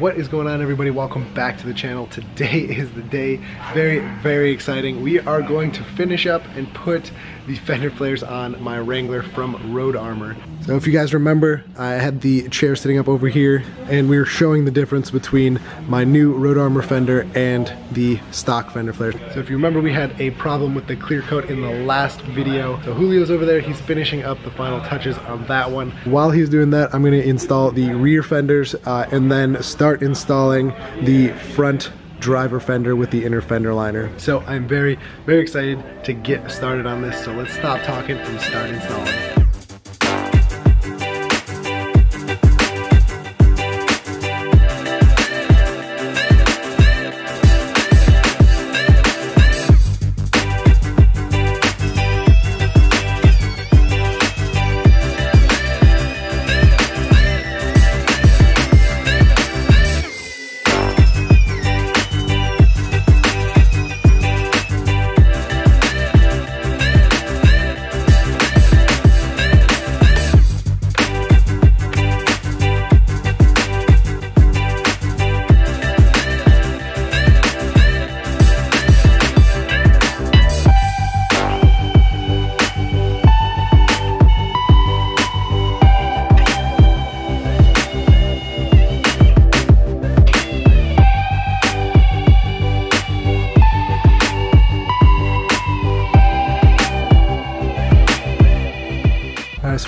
What is going on everybody? Welcome back to the channel. Today is the day. Very, very exciting. We are going to finish up and put the fender flares on my Wrangler from Road Armor. So if you guys remember, I had the chair sitting up over here and we were showing the difference between my new Road Armor fender and the stock fender flares. So if you remember, we had a problem with the clear coat in the last video. So Julio's over there, he's finishing up the final touches on that one. While he's doing that, I'm gonna install the rear fenders uh, and then start installing the front driver fender with the inner fender liner. So I'm very, very excited to get started on this. So let's stop talking and start installing.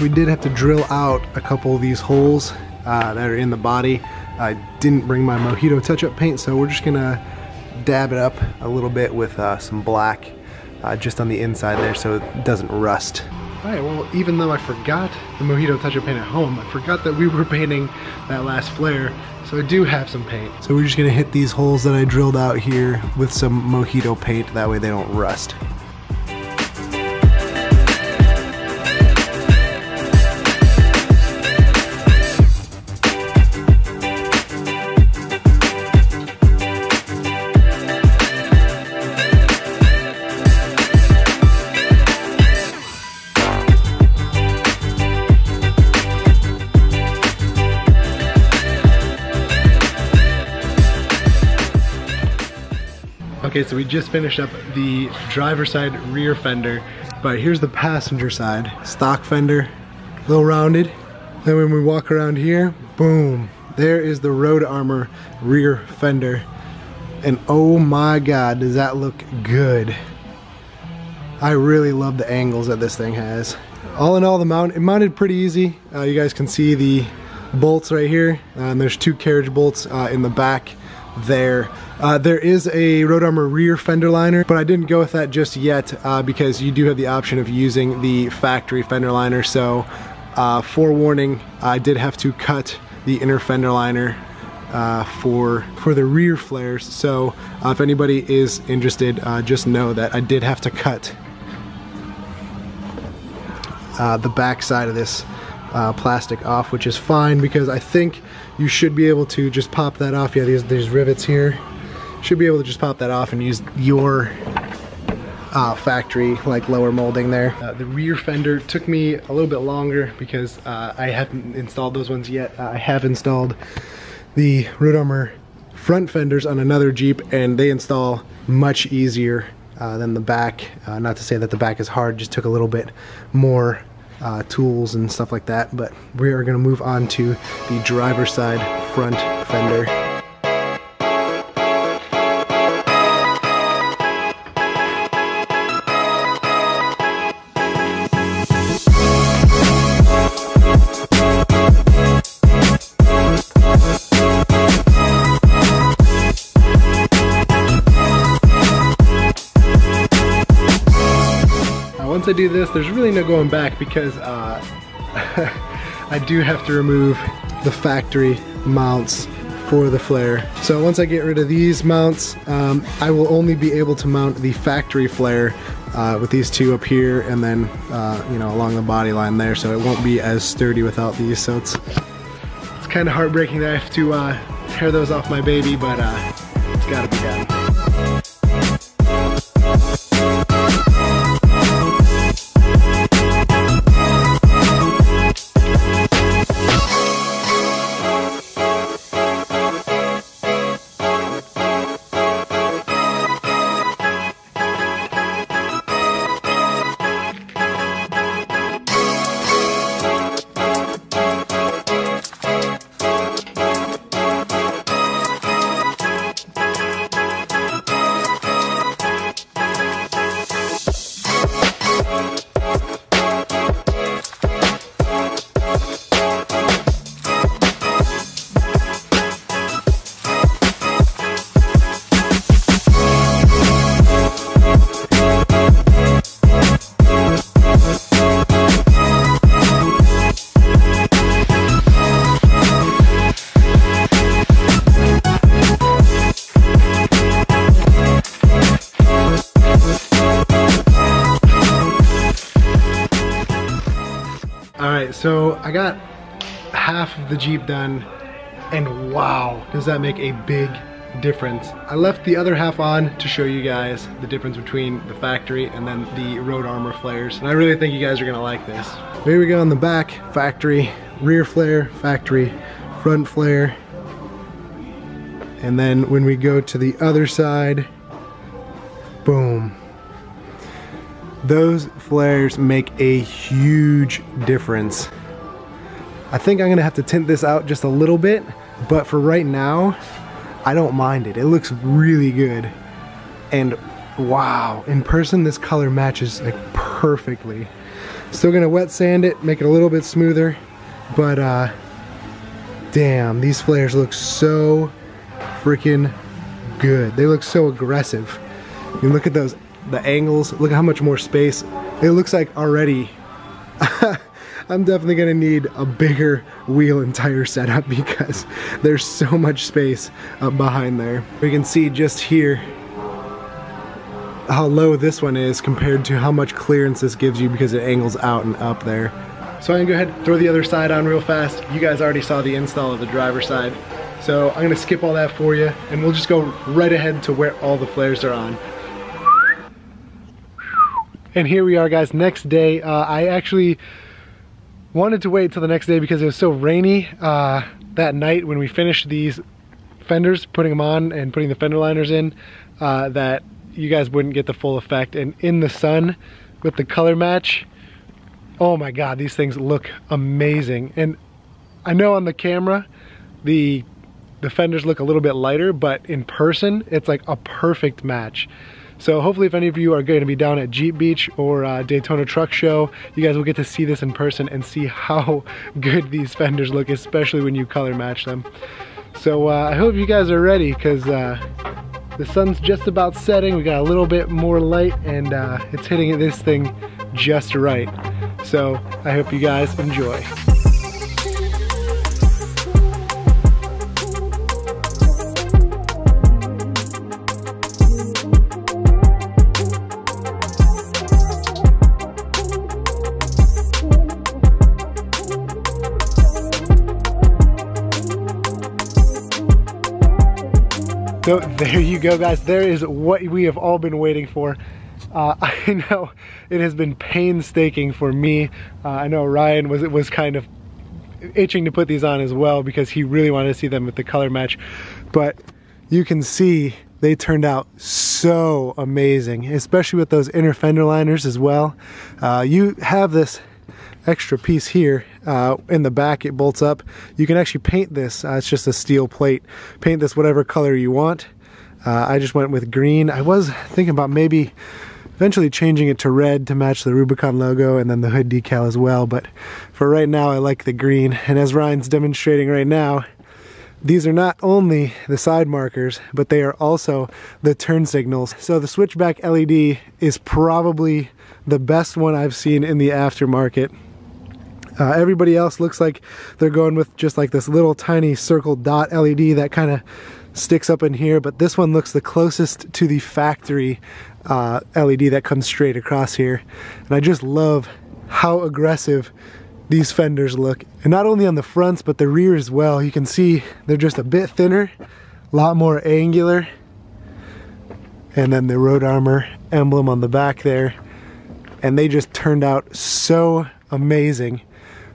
We did have to drill out a couple of these holes uh, that are in the body. I didn't bring my Mojito touch-up paint, so we're just gonna dab it up a little bit with uh, some black uh, just on the inside there so it doesn't rust. All right, well, even though I forgot the Mojito touch-up paint at home, I forgot that we were painting that last flare, so I do have some paint. So we're just gonna hit these holes that I drilled out here with some Mojito paint, that way they don't rust. Okay, so we just finished up the driver side rear fender, but here's the passenger side. Stock fender, a little rounded. Then when we walk around here, boom, there is the Road Armor rear fender. And oh my God, does that look good. I really love the angles that this thing has. All in all, the mount, it mounted pretty easy. Uh, you guys can see the bolts right here. Uh, and there's two carriage bolts uh, in the back there. Uh, there is a Road Armor rear fender liner, but I didn't go with that just yet uh, because you do have the option of using the factory fender liner. So uh, forewarning, I did have to cut the inner fender liner uh, for for the rear flares. So uh, if anybody is interested, uh, just know that I did have to cut the back side of this uh, plastic off, which is fine because I think you should be able to just pop that off. Yeah, these, these rivets here. Should be able to just pop that off and use your uh, factory like lower molding there. Uh, the rear fender took me a little bit longer because uh, I haven't installed those ones yet. Uh, I have installed the Road Armor front fenders on another Jeep and they install much easier uh, than the back. Uh, not to say that the back is hard, just took a little bit more uh, tools and stuff like that. But we are going to move on to the driver side front fender. I do this, there's really no going back because uh, I do have to remove the factory mounts for the flare. So once I get rid of these mounts, um, I will only be able to mount the factory flare uh, with these two up here and then, uh, you know, along the body line there. So it won't be as sturdy without these. So it's, it's kind of heartbreaking that I have to uh, tear those off my baby, but uh, it's gotta be done. So I got half of the Jeep done and wow, does that make a big difference. I left the other half on to show you guys the difference between the factory and then the road armor flares. And I really think you guys are gonna like this. Here we go on the back, factory, rear flare, factory, front flare. And then when we go to the other side, boom. Those flares make a huge difference. I think I'm gonna have to tint this out just a little bit, but for right now, I don't mind it. It looks really good. And wow, in person this color matches like perfectly. Still gonna wet sand it, make it a little bit smoother, but uh, damn, these flares look so freaking good. They look so aggressive. You look at those, the angles, look at how much more space. It looks like already I'm definitely gonna need a bigger wheel and tire setup because there's so much space up behind there. We can see just here how low this one is compared to how much clearance this gives you because it angles out and up there. So I'm gonna go ahead and throw the other side on real fast. You guys already saw the install of the driver's side. So I'm gonna skip all that for you and we'll just go right ahead to where all the flares are on. And here we are guys, next day. Uh, I actually Wanted to wait till the next day because it was so rainy uh, that night when we finished these fenders, putting them on and putting the fender liners in, uh, that you guys wouldn't get the full effect. And in the sun with the color match, oh my God, these things look amazing. And I know on the camera, the the fenders look a little bit lighter, but in person, it's like a perfect match. So hopefully if any of you are going to be down at Jeep Beach or uh, Daytona Truck Show, you guys will get to see this in person and see how good these fenders look, especially when you color match them. So uh, I hope you guys are ready because uh, the sun's just about setting. We got a little bit more light and uh, it's hitting this thing just right. So I hope you guys enjoy. So there you go guys, there is what we have all been waiting for. Uh, I know it has been painstaking for me. Uh, I know Ryan was was kind of itching to put these on as well because he really wanted to see them with the color match. But you can see they turned out so amazing, especially with those inner fender liners as well. Uh, you have this extra piece here uh, in the back it bolts up. You can actually paint this uh, it's just a steel plate. Paint this whatever color you want. Uh, I just went with green. I was thinking about maybe eventually changing it to red to match the Rubicon logo and then the hood decal as well but for right now I like the green. And as Ryan's demonstrating right now these are not only the side markers, but they are also the turn signals. So the switchback LED is probably the best one I've seen in the aftermarket. Uh, everybody else looks like they're going with just like this little tiny circle dot LED that kind of sticks up in here, but this one looks the closest to the factory uh, LED that comes straight across here. And I just love how aggressive these fenders look. And not only on the fronts, but the rear as well. You can see they're just a bit thinner, a lot more angular. And then the road armor emblem on the back there. And they just turned out so amazing.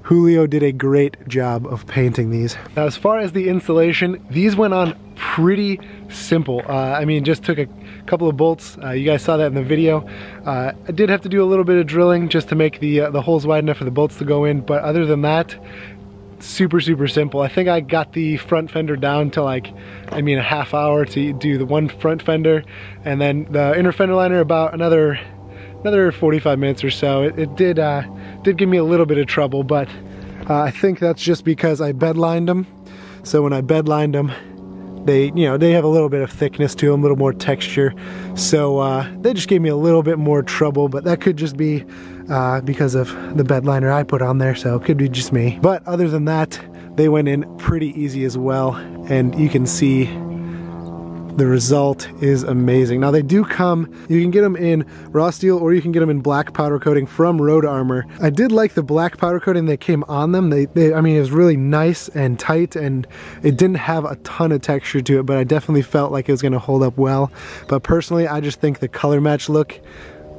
Julio did a great job of painting these. Now, as far as the installation, these went on pretty simple. Uh, I mean, just took a couple of bolts. Uh, you guys saw that in the video. Uh, I did have to do a little bit of drilling just to make the, uh, the holes wide enough for the bolts to go in, but other than that, super, super simple. I think I got the front fender down to like, I mean, a half hour to do the one front fender, and then the inner fender liner about another another 45 minutes or so. It, it did uh, did give me a little bit of trouble, but uh, I think that's just because I bedlined them. So when I bedlined them, they, you know, they have a little bit of thickness to them, a little more texture. So uh, they just gave me a little bit more trouble, but that could just be uh, because of the bedliner I put on there, so it could be just me. But other than that, they went in pretty easy as well, and you can see the result is amazing. Now they do come, you can get them in raw steel or you can get them in black powder coating from Road Armor. I did like the black powder coating that came on them. They, they, I mean, it was really nice and tight and it didn't have a ton of texture to it, but I definitely felt like it was gonna hold up well. But personally, I just think the color match look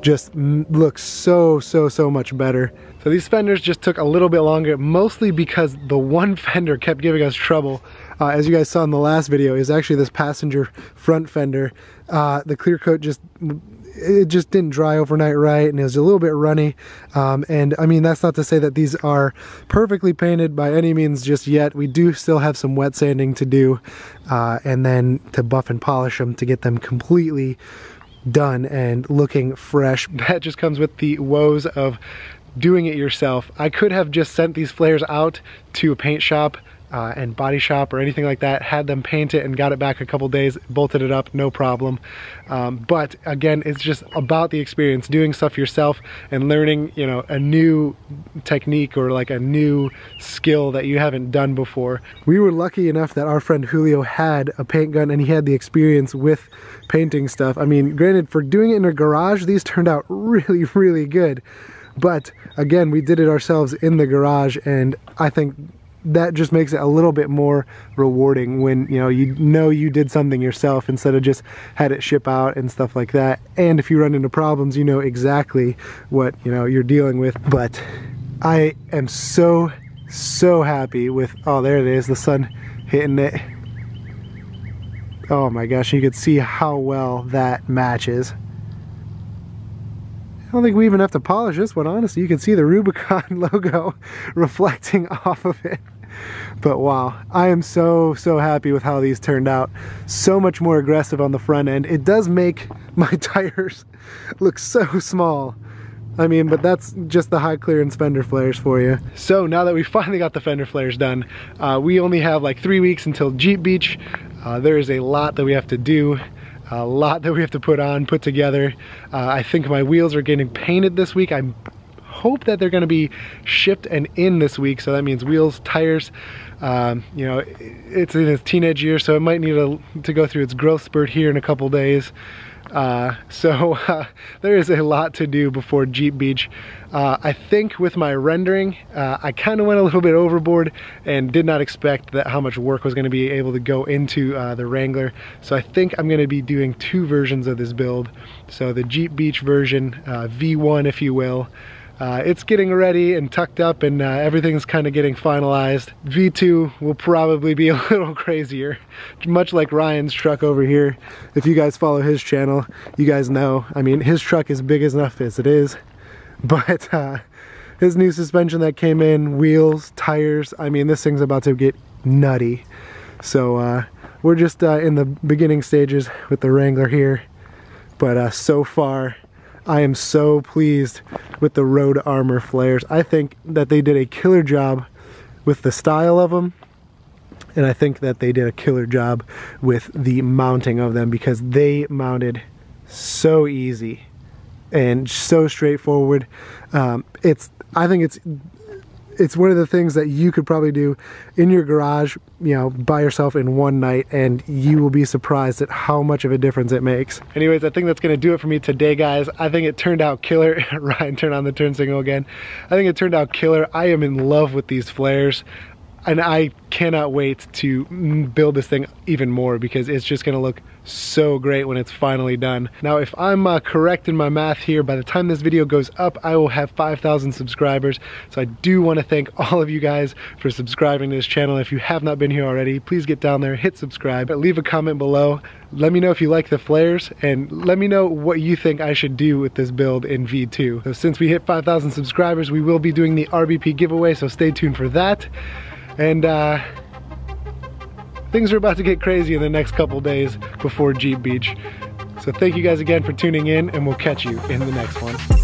just looks so, so, so much better. So these fenders just took a little bit longer, mostly because the one fender kept giving us trouble. Uh, as you guys saw in the last video, is actually this passenger front fender. Uh, the clear coat just it just didn't dry overnight right and it was a little bit runny um, and I mean that's not to say that these are perfectly painted by any means just yet we do still have some wet sanding to do uh, and then to buff and polish them to get them completely done and looking fresh that just comes with the woes of doing it yourself. I could have just sent these flares out to a paint shop uh, and body shop or anything like that, had them paint it and got it back a couple days, bolted it up, no problem. Um, but again, it's just about the experience, doing stuff yourself and learning, you know, a new technique or like a new skill that you haven't done before. We were lucky enough that our friend Julio had a paint gun and he had the experience with painting stuff. I mean, granted, for doing it in a garage, these turned out really, really good. But again, we did it ourselves in the garage and I think that just makes it a little bit more rewarding when you know you know you did something yourself instead of just had it ship out and stuff like that. And if you run into problems you know exactly what you know you're dealing with. But I am so so happy with oh there it is the sun hitting it. Oh my gosh you can see how well that matches I don't think we even have to polish this one, honestly. You can see the Rubicon logo reflecting off of it. But wow, I am so, so happy with how these turned out. So much more aggressive on the front end. It does make my tires look so small. I mean, but that's just the high clearance fender flares for you. So now that we finally got the fender flares done, uh, we only have like three weeks until Jeep Beach. Uh, there is a lot that we have to do a lot that we have to put on, put together. Uh, I think my wheels are getting painted this week. I hope that they're gonna be shipped and in this week. So that means wheels, tires, um, you know, it's in its teenage year, so it might need a, to go through its growth spurt here in a couple days. Uh, so uh, there is a lot to do before Jeep Beach. Uh, I think with my rendering, uh, I kind of went a little bit overboard and did not expect that how much work was going to be able to go into uh, the Wrangler. So I think I'm going to be doing two versions of this build. So the Jeep Beach version, uh, V1 if you will, uh, it's getting ready and tucked up and uh, everything's kind of getting finalized. V2 will probably be a little crazier, much like Ryan's truck over here. If you guys follow his channel, you guys know, I mean, his truck is big enough as it is, but uh, his new suspension that came in, wheels, tires, I mean, this thing's about to get nutty. So uh, we're just uh, in the beginning stages with the Wrangler here, but uh, so far, I am so pleased with the Road Armor flares. I think that they did a killer job with the style of them and I think that they did a killer job with the mounting of them because they mounted so easy and so straightforward. Um, it's I think it's it's one of the things that you could probably do in your garage, you know, by yourself in one night and you will be surprised at how much of a difference it makes. Anyways, I think that's gonna do it for me today, guys. I think it turned out killer. Ryan, turn on the turn signal again. I think it turned out killer. I am in love with these flares and I cannot wait to mm, build this thing even more because it's just gonna look so great when it's finally done. Now, if I'm uh, correct in my math here, by the time this video goes up, I will have 5,000 subscribers. So I do wanna thank all of you guys for subscribing to this channel. If you have not been here already, please get down there, hit subscribe, leave a comment below. Let me know if you like the flares and let me know what you think I should do with this build in V2. So since we hit 5,000 subscribers, we will be doing the RBP giveaway, so stay tuned for that. And uh, things are about to get crazy in the next couple days before Jeep Beach. So thank you guys again for tuning in and we'll catch you in the next one.